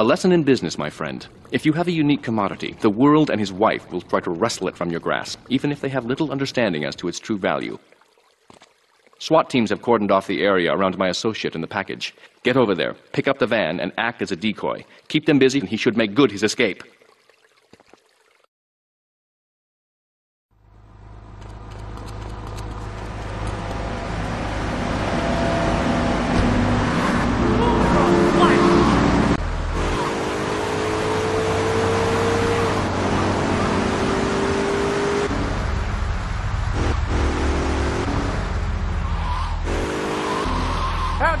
A lesson in business, my friend. If you have a unique commodity, the world and his wife will try to wrestle it from your grasp, even if they have little understanding as to its true value. SWAT teams have cordoned off the area around my associate in the package. Get over there, pick up the van, and act as a decoy. Keep them busy, and he should make good his escape.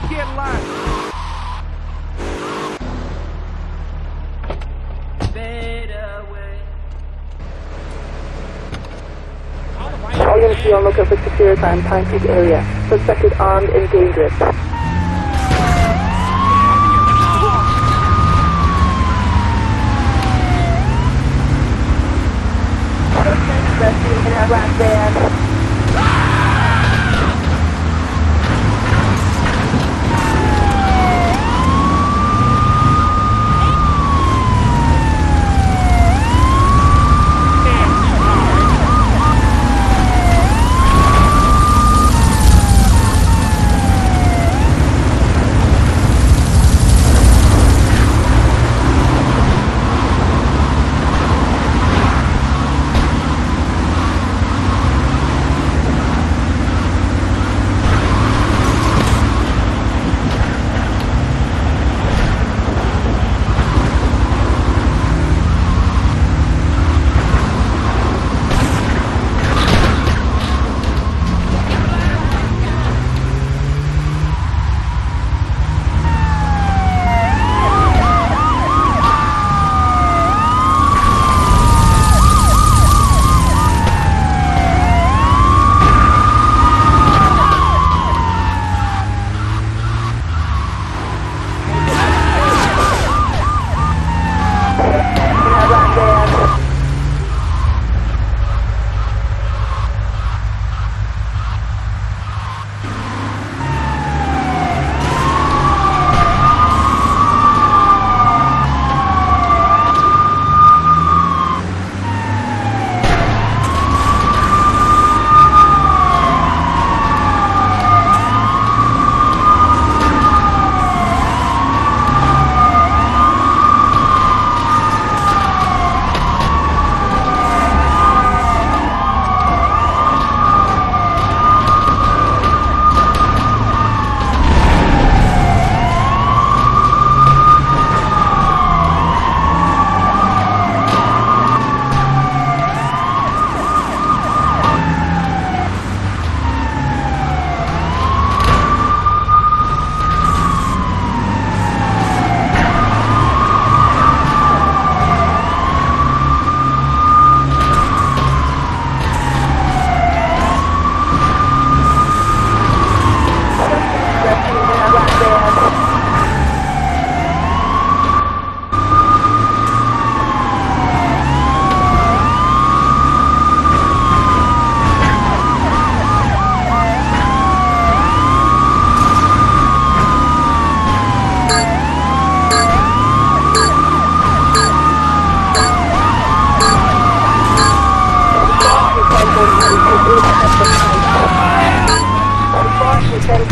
How'd you get light? All units be on lookout for security and Pike Creek area. Suspect is armed and dangerous. Rescue in a black van.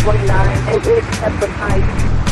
29 and it's at the height.